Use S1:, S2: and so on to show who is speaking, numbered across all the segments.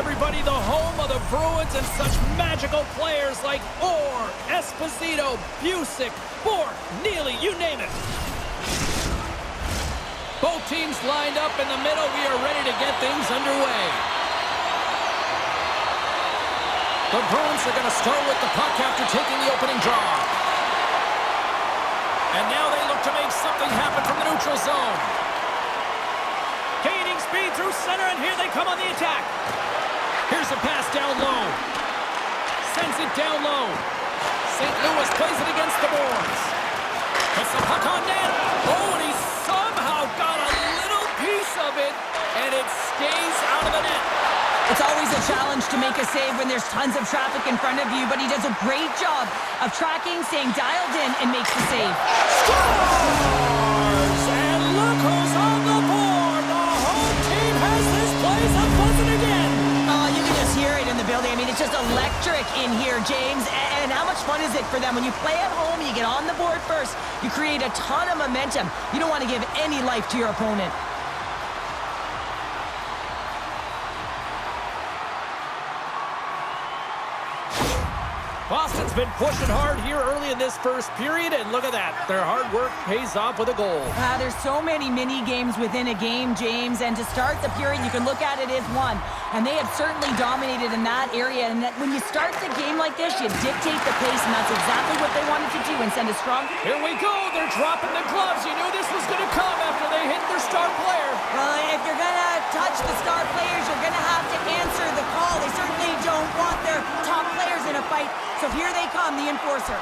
S1: everybody, the home of the Bruins and such magical players like Orr, Esposito, Bucyk, Bourque, Neely, you name it. Both teams lined up in the middle. We are ready to get things underway. The Bruins are going to start with the puck after taking the opening draw. And now they look to make something happen from the neutral zone. Gaining speed through center, and here they come on the attack. Here's a pass down low. Sends it down low. St. Louis plays it against the boards. Puts the puck on net. Oh, and he somehow got a little piece of it, and it stays out of the net.
S2: It's always a challenge to make a save when there's tons of traffic in front of you, but he does a great job of tracking, staying dialed in, and makes the save.
S1: Scores! And look
S2: just electric in here, James. And how much fun is it for them? When you play at home, you get on the board first, you create a ton of momentum. You don't want to give any life to your opponent.
S1: Boston's been pushing hard here early in this first period, and look at that. Their hard work pays off with a goal.
S2: Uh, there's so many mini games within a game, James, and to start the period, you can look at it as one. And they have certainly dominated in that area. And that when you start the game like this, you dictate the pace, and that's exactly what they wanted to do and send a strong.
S1: Here we go. They're dropping the gloves. You knew this was going to come after they hit their star player.
S2: Well, if you're going to touch the star players, you're going to have want their top players in a fight. So here they come, the enforcer.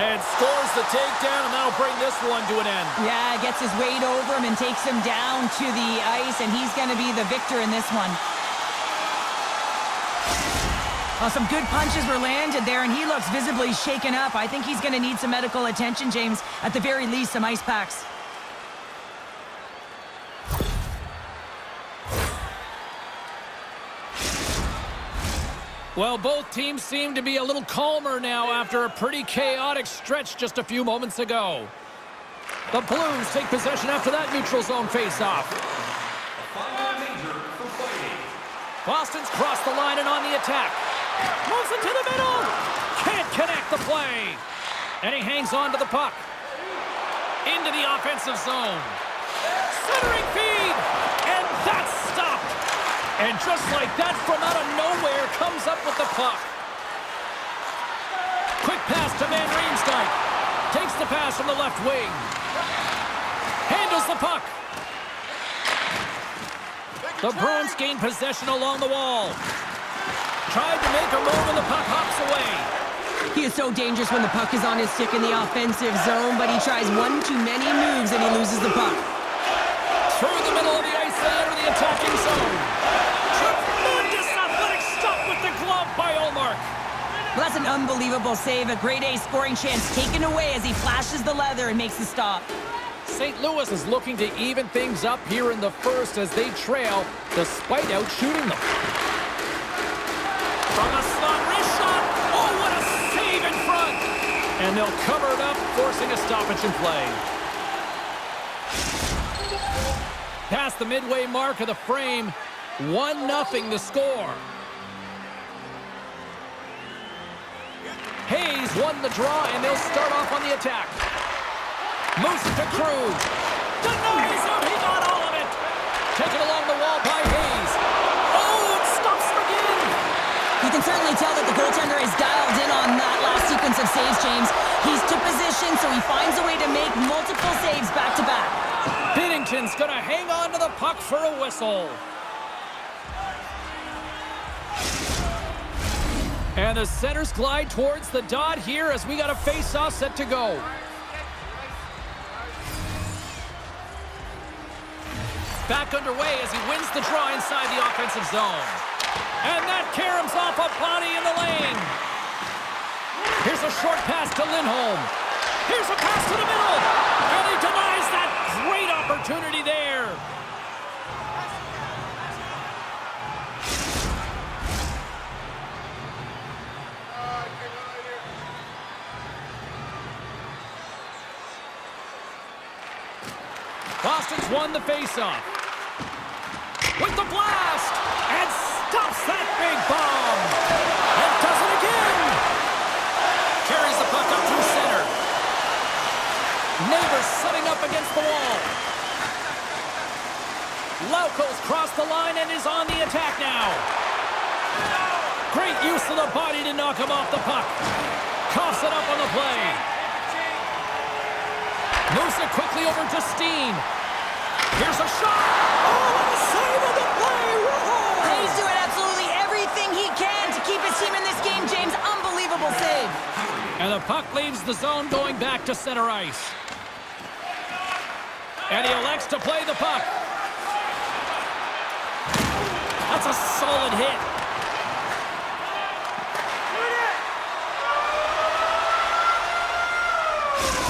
S1: And scores the takedown, and that'll bring this one to an end.
S2: Yeah, gets his weight over him and takes him down to the ice, and he's going to be the victor in this one. Well, some good punches were landed there, and he looks visibly shaken up. I think he's going to need some medical attention, James. At the very least, some ice packs.
S1: Well, both teams seem to be a little calmer now after a pretty chaotic stretch just a few moments ago. The Blues take possession after that neutral zone face-off. Boston's crossed the line and on the attack. Moves it to the middle. Can't connect the play. And he hangs on to the puck. Into the offensive zone. Centering feed. And that's. And just like that, from out of nowhere, comes up with the puck. Quick pass to Van Riemsdyk. Takes the pass from the left wing. Handles the puck. The Bruins gain possession along the wall. Tried to make a move and the puck hops away.
S2: He is so dangerous when the puck is on his stick in the offensive zone, but he tries one too many moves and he loses the puck.
S1: Through the middle of the ice, enter the attacking zone. Tremendous athletic stop with the glove by Ullmark.
S2: Well, that's an unbelievable save. A great A scoring chance taken away as he flashes the leather and makes the stop.
S1: St. Louis is looking to even things up here in the first as they trail, despite out shooting them. From a slot, wrist shot. Oh, what a save in front. And they'll cover it up, forcing a stoppage in play. Past the midway mark of the frame, 1-0 the score. Hayes won the draw, and they'll start off on the attack. Moves it to Cruz. Denies him. He got all of it. Taken along the wall by Hayes. Oh, it stops again.
S2: You can certainly tell that the goaltender is dialed in on that last sequence of saves, James. He's to position, so he finds a way to make multiple saves back-to-back.
S1: -back. Binnington's going to hang on to the puck for a whistle. And the centers glide towards the dot here as we got a face-off set to go. Back underway as he wins the draw inside the offensive zone. And that caroms off a body in the lane. Here's a short pass to Lindholm. Here's a pass to the middle. And he denies that great opportunity there. Boston's won the faceoff. With the blast! And stops that big bomb! And does it again! Carries the puck up through center. Neighbours setting up against the wall. Lauko's crossed the line and is on the attack now. Great use of the body to knock him off the puck. Coughs it up on the play. Moves it quickly over to Steen. Here's a shot. Oh, what a save of the play. Whoa.
S2: He's doing absolutely everything he can to keep his team in this game, James. Unbelievable save.
S1: And the puck leaves the zone going back to center ice. And he elects to play the puck. That's a solid hit.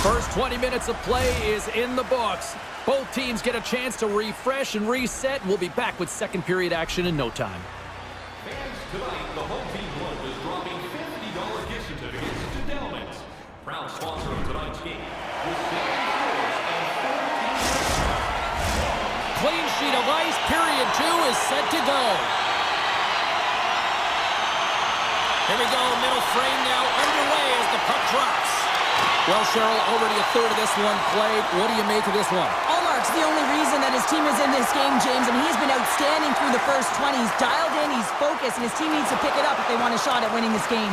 S1: First 20 minutes of play is in the books. Both teams get a chance to refresh and reset. We'll be back with second period action in no time.
S3: Fans, tonight, the home team club is dropping $50 gift certificates to Delmans. Proud sponsor of tonight's game. With 50 scores and 14
S1: Clean sheet of ice. Period two is set to go. Here we go. Middle frame now underway as the puck drops. Well, Cheryl, already a third of this one played. What do you make of this one?
S2: Ullmark's the only reason that his team is in this game, James. I mean, he's been outstanding through the first 20. He's dialed in, he's focused, and his team needs to pick it up if they want a shot at winning this game.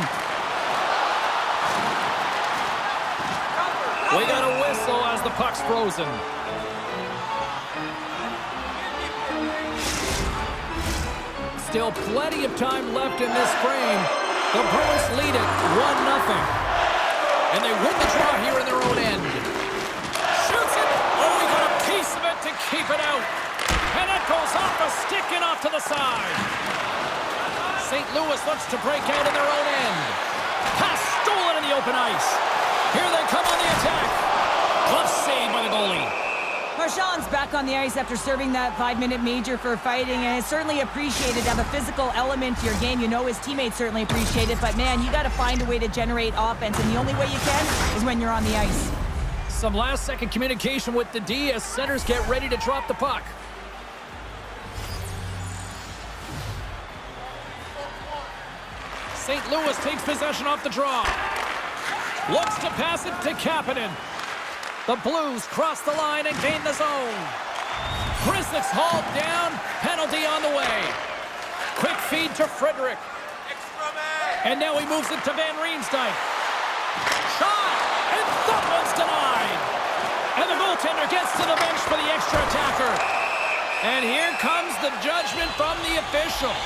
S1: We got a whistle as the puck's frozen. Still plenty of time left in this frame. The Bruins lead it 1-0. And they win the draw here in their own end. Shoots it. Oh, he got a piece of it to keep it out. And it goes off a stick and off to the side. St. Louis looks to break out in their own end. Pass stolen in the open ice. Here they come on the attack. Glove save by the goalie.
S2: Marchand's back on the ice after serving that five-minute major for fighting, and it's certainly appreciated to have a physical element to your game. You know his teammates certainly appreciate it, but man, you got to find a way to generate offense, and the only way you can is when you're on the ice.
S1: Some last-second communication with the D as centers get ready to drop the puck. St. Louis takes possession off the draw. Looks to pass it to Kapanen. The Blues cross the line and gain the zone. Grzelcyk's hauled down. Penalty on the way. Quick feed to Frederic. And now he moves it to Van Riemsdyk. Shot! And that one's denied. And the goaltender gets to the bench for the extra attacker. And here comes the judgment from the official.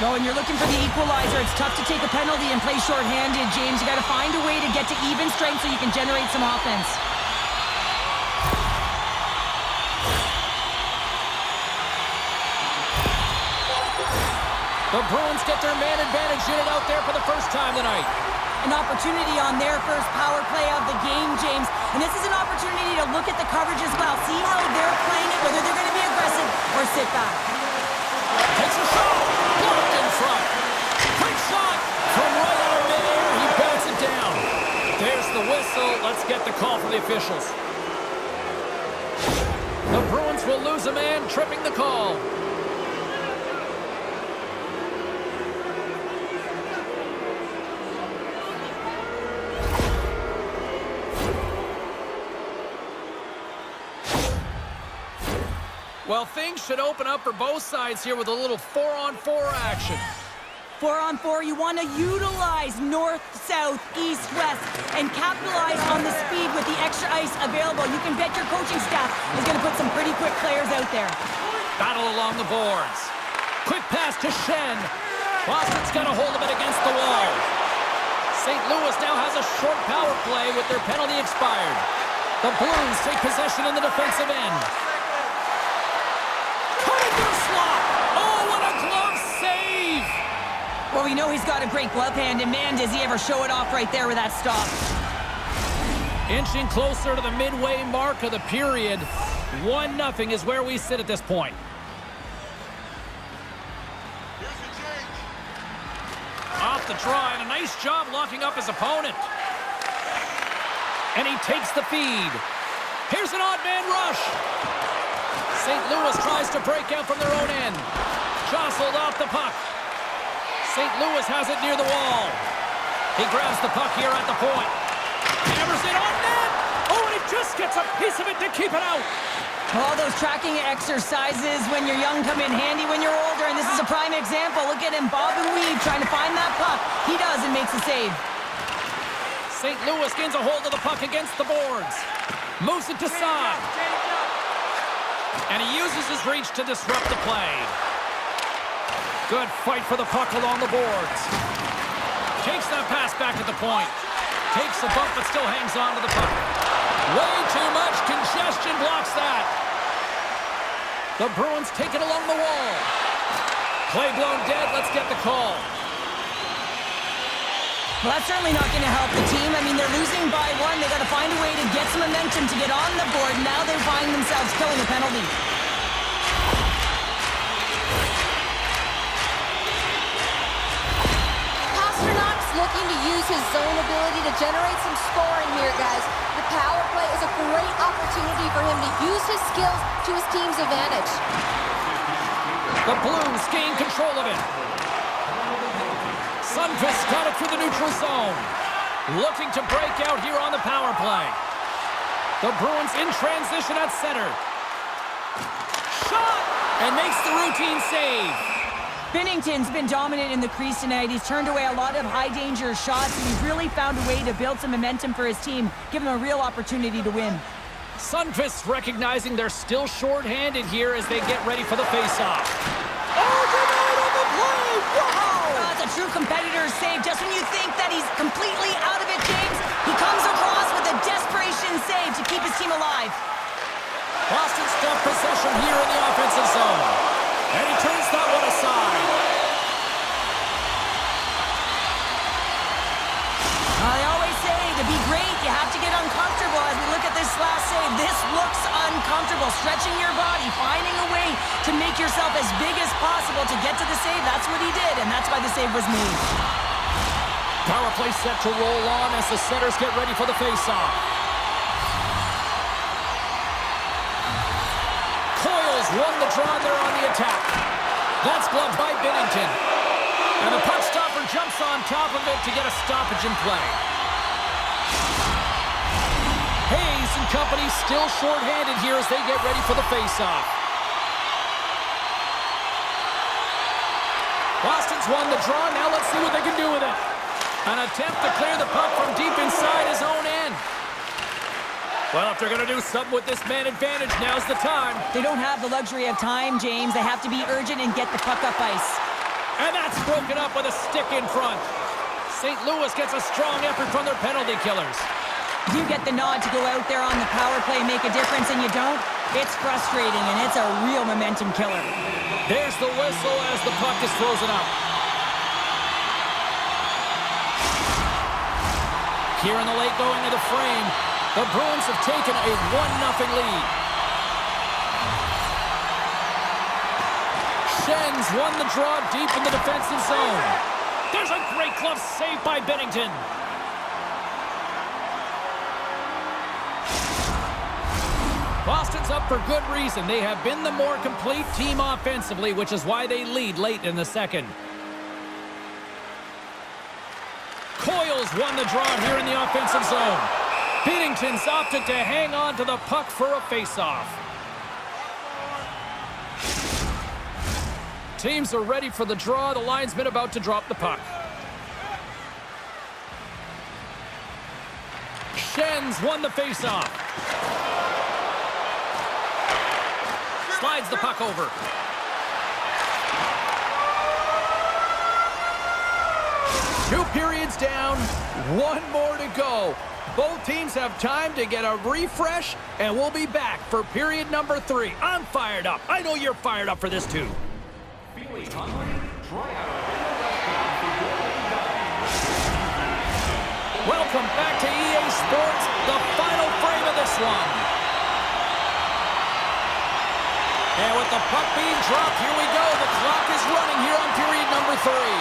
S2: No, and you're looking for the equalizer, it's tough to take a penalty and play shorthanded, James. You got to find a way to get to even strength so you can generate some offense.
S1: The Bruins get their man advantage unit out there for the first time tonight.
S2: An opportunity on their first power play of the game, James. And this is an opportunity to look at the coverage as well. See how they're playing it, whether they're going to be aggressive or sit back.
S1: Takes a shot. Blocked in front. Quick shot from right out of midair. He bats it down. There's the whistle. Let's get the call from the officials. The Bruins will lose a man, tripping the call. Well, things should open up for both sides here with a little four-on-four 4 action.
S2: Four on four, you want to utilize north, south, east, west, and capitalize on the speed with the extra ice available. You can bet your coaching staff is going to put some pretty quick players out there.
S1: Battle along the boards. Quick pass to Schenn. Boston's got a hold of it against the wall. St. Louis now has a short power play with their penalty expired. The Blues take possession in the defensive end.
S2: Well, we know he's got a great glove hand, and man, does he ever show it off right there with that stop.
S1: Inching closer to the midway mark of the period. 1-0 is where we sit at this point. Off the draw, and a nice job locking up his opponent. And he takes the feed. Here's an odd man rush. St. Louis tries to break out from their own end. Jostled off the puck. St. Louis has it near the wall. He grabs the puck here at the point. Hammers it on net. Oh, and he just gets a piece of it to keep it out.
S2: All those tracking exercises when you're young come in handy when you're older, and this is a prime example. Look at him, bob and weave, trying to find that puck. He does and makes a save.
S1: St. Louis gains a hold of the puck against the boards. Moves it to side. And he uses his reach to disrupt the play. Good fight for the puck along the boards. Takes that pass back at the point. Takes the bump but still hangs on to the puck. Way too much congestion blocks that. The Bruins take it along the wall. Play blown dead. Let's get the call.
S2: Well, that's certainly not going to help the team. I mean, they're losing by one. they got to find a way to get some momentum to get on the board. Now they find themselves killing a penalty.
S4: Looking to use his zone ability to generate some scoring here, guys. The power play is a great opportunity for him to use his skills to his team's advantage.
S1: The Blues gain control of it. Sundqvist got it through the neutral zone. Looking to break out here on the power play. The Bruins in transition at center. Shot! And makes the routine save.
S2: Binnington's been dominant in the crease tonight. He's turned away a lot of high-danger shots, and he's really found a way to build some momentum for his team, give them a real opportunity to win.
S1: Sundqvist recognizing they're still short-handed here as they get ready for the face-off. Oh, denied on the play! Wow!
S2: That's a true competitor's save. Just when you think that he's completely out of it, James, he comes across with a desperation save to keep his team alive.
S1: Boston's got possession here in the offensive zone. And he turns that one aside.
S2: I always say, to be great, you have to get uncomfortable. As we look at this last save, this looks uncomfortable. Stretching your body, finding a way to make yourself as big as possible to get to the save. That's what he did, and that's why the save was made.
S1: Power play set to roll on as the setters get ready for the faceoff. Coyle's won the draw there on the attack. That's gloved by Binnington. And the puck stopper jumps on top of it to get a stoppage in play. Hayes and company still short-handed here as they get ready for the faceoff. Boston's won the draw. Now let's see what they can do with it. An attempt to clear the puck from deep inside his own end. Well, if they're going to do something with this man advantage, now's the time.
S2: They don't have the luxury of time, James. They have to be urgent and get the puck up ice.
S1: And that's broken up with a stick in front. St. Louis gets a strong effort from their penalty killers.
S2: You get the nod to go out there on the power play, make a difference, and you don't. It's frustrating, and it's a real momentum killer.
S1: There's the whistle as the puck is frozen up. Here in the late going of the frame, the Bruins have taken a 1-0 lead. Schenn's won the draw deep in the defensive zone. There's a great glove save by Binnington. Up for good reason. They have been the more complete team offensively, which is why they lead late in the second. Coyle's won the draw here in the offensive zone. Binnington's opted to hang on to the puck for a faceoff. Teams are ready for the draw. The linesman about to drop the puck. Schenn's won the faceoff. Slides the puck over. Two periods down, one more to go. Both teams have time to get a refresh, and we'll be back for period number three. I'm fired up. I know you're fired up for this, too. Welcome back to EA Sports, the final frame of this one. And with the puck being dropped, here we go. The clock is running here on period number three.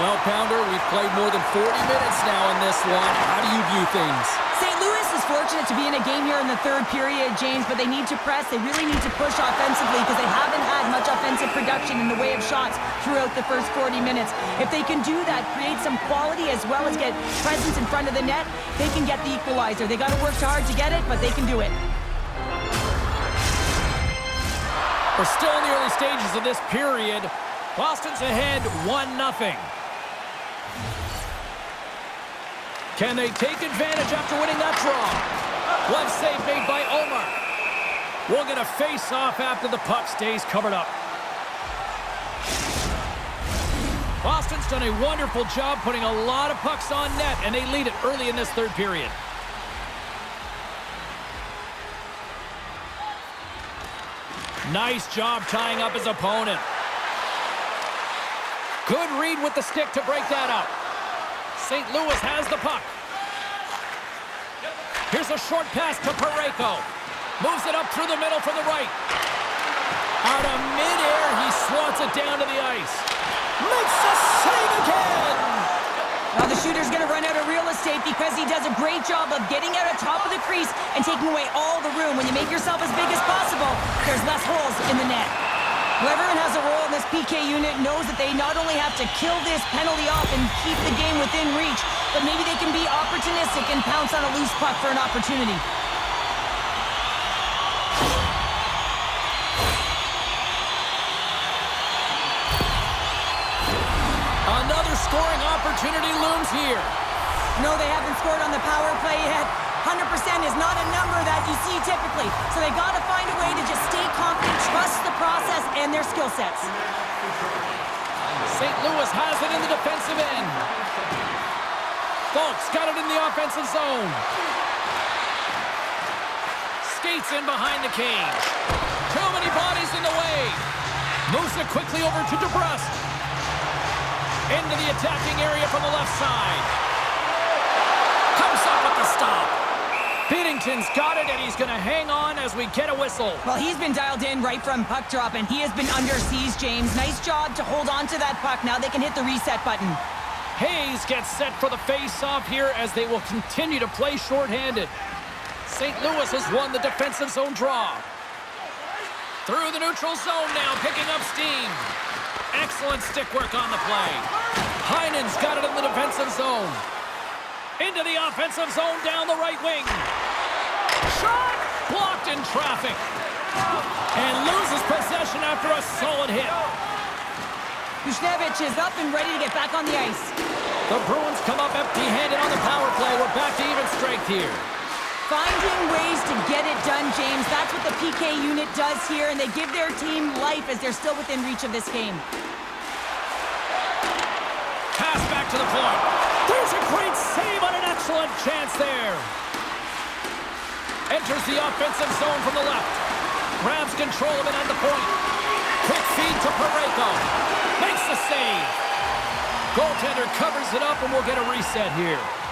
S1: Well, Pounder, we've played more than 40 minutes now in this one. How do you view things?
S2: St. Louis is fortunate to be in a game here in the third period, James, but they need to press. They really need to push offensively because they haven't had much offensive production in the way of shots throughout the first 40 minutes. If they can do that, create some quality as well as get presence in front of the net, they can get the equalizer. They got to work hard to get it, but they can do it.
S1: We're still in the early stages of this period. Boston's ahead 1-0. Can they take advantage after winning that draw? One save made by Ullmark. We'll get a face-off after the puck stays covered up. Boston's done a wonderful job putting a lot of pucks on net, and they lead it early in this third period. Nice job tying up his opponent. Good read with the stick to break that up. St. Louis has the puck. Here's a short pass to Parayko. Moves it up through the middle for the right. Out of midair, he swats it down to the ice. Makes the save again!
S2: Now the shooter's going to run out of real estate because he does a great job of getting out of top of the crease and taking away all the room. When you make yourself as big as possible, there's less holes in the net. Whoever has a role in this PK unit knows that they not only have to kill this penalty off and keep the game within reach, but maybe they can be opportunistic and pounce on a loose puck for an opportunity.
S1: Opportunity looms here.
S2: No, they haven't scored on the power play yet. 100% is not a number that you see typically. So they got to find a way to just stay confident, trust the process and their skill sets.
S1: St. Louis has it in the defensive end. Faulk's got it in the offensive zone. Skates in behind the cage. Too many bodies in the way. Moves it quickly over to DeBrusk. Into the attacking area from the left side. Comes up with the stop. Binnington's got it, and he's going to hang on as we get a whistle.
S2: Well, he's been dialed in right from puck drop, and he has been under siege, James. Nice job to hold on to that puck. Now they can hit the reset button.
S1: Hayes gets set for the face-off here as they will continue to play shorthanded. St. Louis has won the defensive zone draw. Through the neutral zone now, picking up steam. Excellent stick work on the play. Heinen's got it in the defensive zone. Into the offensive zone down the right wing. Shot! Blocked in traffic. And loses possession after a solid hit.
S2: Buchnevich is up and ready to get back on the ice.
S1: The Bruins come up empty-handed on the power play. We're back to even strength here.
S2: Finding ways to get it done, James. That's what the PK unit does here, and they give their team life as they're still within reach of this game.
S1: Pass back to the point. There's a great save on an excellent chance there. Enters the offensive zone from the left. Grabs control of it on the point. Quick feed to Parayko. Makes the save. Goaltender covers it up, and we'll get a reset here.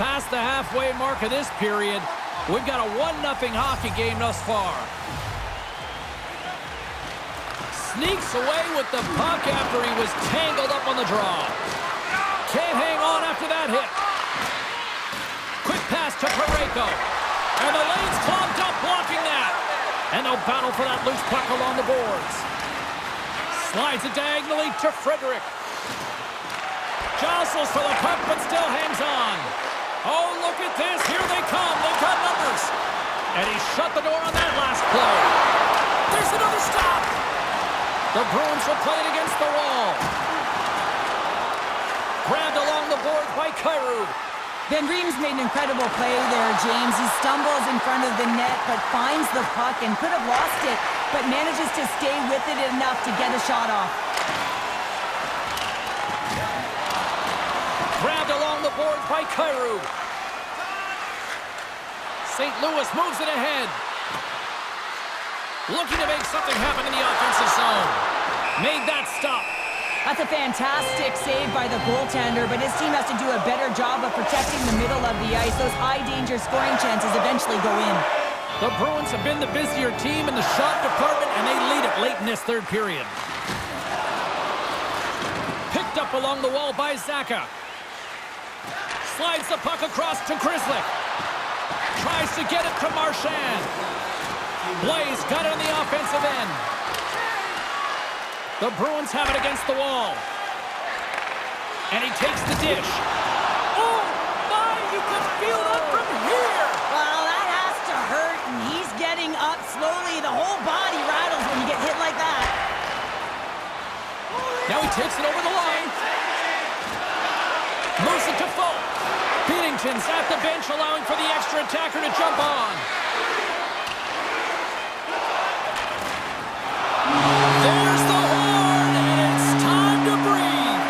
S1: Past the halfway mark of this period, we've got a 1-0 hockey game thus far. Sneaks away with the puck after he was tangled up on the draw. Can't hang on after that hit. Quick pass to Parayko. And the lane's clogged up blocking that. And they'll battle for that loose puck along the boards. Slides it diagonally to Frederic. Jostles for the puck, but still hangs on. Oh, look at this. Here they come. They've got numbers. And he shut the door on that last play. There's another stop. The Bruins will play it against the wall. Grabbed along the boards by Kyrou.
S2: Ben Reams made an incredible play there, James. He stumbles in front of the net, but finds the puck and could have lost it, but manages to stay with it enough to get a shot off.
S1: Grabbed along the boards by Kyrou. St. Louis moves it ahead. Looking to make something happen in the offensive zone. Made that stop.
S2: That's a fantastic save by the goaltender, but his team has to do a better job of protecting the middle of the ice. Those high-danger scoring chances eventually go in.
S1: The Bruins have been the busier team in the shot department, and they lead it late in this third period. Picked up along the wall by Zacha. Slides the puck across to Grizzly. Tries to get it to Marchand. Blaze got it on the offensive end. The Bruins have it against the wall. And he takes the dish. Oh, my, you can feel that from here.
S2: Well, that has to hurt, and he's getting up slowly. The whole body rattles when you get hit like that.
S1: Now he takes it over the line. Moves it to Faulk. Binnington's at the bench, allowing for the extra attacker to jump on. There's the horn, and it's time to breathe.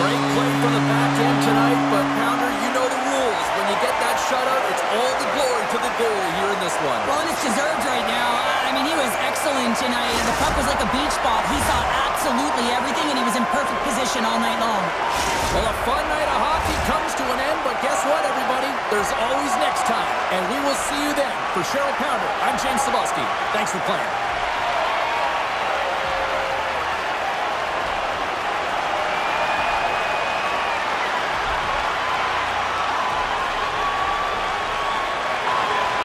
S5: Great play from the back end tonight, but Pounder, you know the rules. When you get that shutout, it's all the glory to the goalie here in this one.
S2: Well, and it's deserved right now. I mean, he was excellent tonight. The puck was like a beach ball. He saw absolutely everything, and he was in perfect position all night long.
S5: Well, a fun night of hockey comes to an end, but guess what, everybody? There's always next time, and we will see you then. For Cheryl Pounder, I'm James Cybulski. Thanks for playing.